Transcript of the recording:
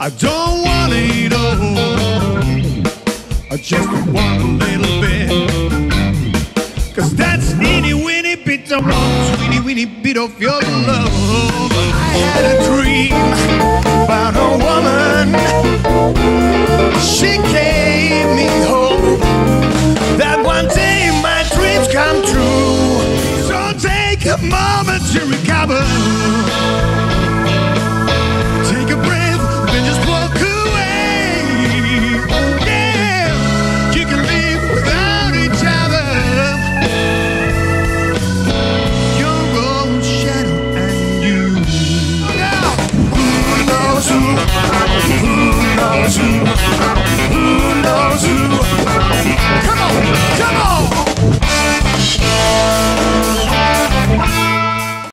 I don't want it all. I just want a little bit. Cause that's any winny bit I want, sweetie winny bit of your love. I had a dream about a woman. She came me hope that one day my dreams come true. So take a moment to recover.